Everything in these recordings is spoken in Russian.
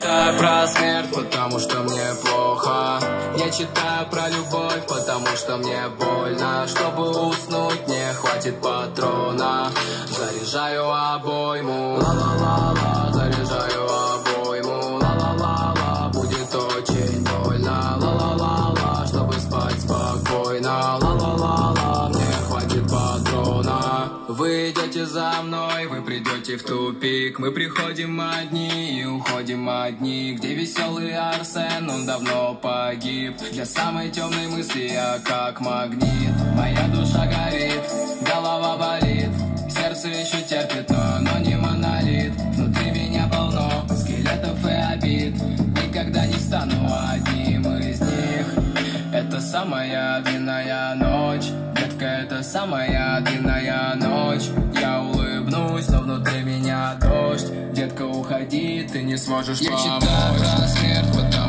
Читаю про смерть, потому что мне плохо. Я читаю про любовь, потому что мне больно. Чтобы уснуть, не хватит патрона. Заряжаю обойму. Ла-ла-ла-ла, Вы идете за мной, вы придете в тупик. Мы приходим одни и уходим одни. Где веселый Арсен, он давно погиб. Для самой темной мысли я как магнит. Моя душа горит, голова болит. Сердце еще терпит, но оно не монолит. Внутри меня полно скелетов и обид. Никогда не стану одним из них. Это самая длинная ночь. Детка, это самая длинная ночь Детка, уходи, ты не сможешь Я читаю про смерть, потому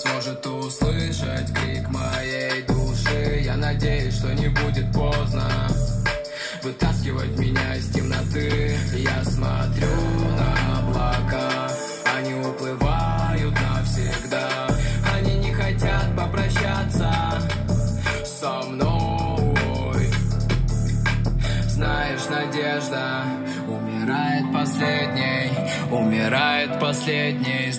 сможет услышать крик моей души. Я надеюсь, что не будет поздно Вытаскивать меня из темноты. Я смотрю на облака Они уплывают навсегда. Они не хотят попрощаться со мной. Знаешь, надежда умирает последней Умирает последней